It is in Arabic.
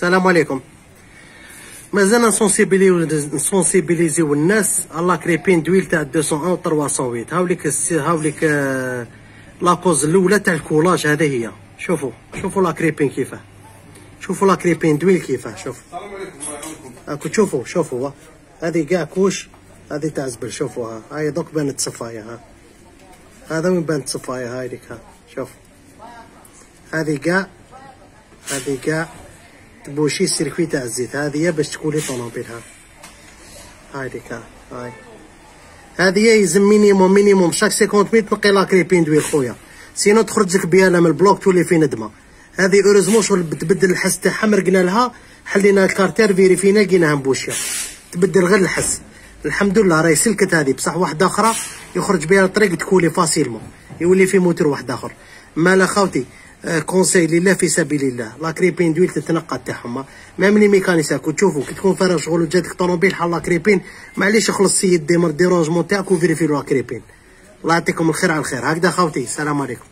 السلام عليكم. مازال نسونسيبيليزيو الناس. الله كريبين دويل تاع 201 و 308 هاوليك هاوليك لاكوز الأولى تاع الكولاج هذه هي. شوفوا. شوفوا لا كريبين كيفاه شوفوا لا كريبين دويل كيفاه شوفوا. السلام عليكم هاكو تشوفوا شوفوا هذه كاع كوش هذه تاع زبل. شوفوا ها. هاي دوك بانت صفايه ها. هذا وين بانت صفايه هاي ديك ها. شوف. هذه كاع هذه كاع. تبوشي السيركوي تاع الزيت هذه باش تكولي طوموبيل ها هاي ديك هاي هذه يلزم مينيموم مينيموم شاك 50 متر تنقي لا كريبين دويل خويا سينو تخرج لك بيالا من البلوك تولي في ندمه هذه اوريزمون شغل تبدل الحس تاعها مرقنا لها حلينا الكارتير فيريفينا لقيناها مبوشيه تبدل غير الحس الحمد لله راهي سلكت هذه بصح واحدة أخرى يخرج بها الطريق تكولي فاسيلمون يولي في موتور واحد اخر مالا خاوتي كونساي لله في سبيل الله. لا كريبين دويل تتنقى تاعهم ميم لي ميكانيسيان كنت تشوفوا كي تكون فارغ شغل وجاتك طوموبيل حال لا كريبين معليش خلص السيد ديمر ديرونجمون تاعك وفيريفي لا كريبين الله يعطيكم الخير على الخير. هكذا خاوتي السلام عليكم.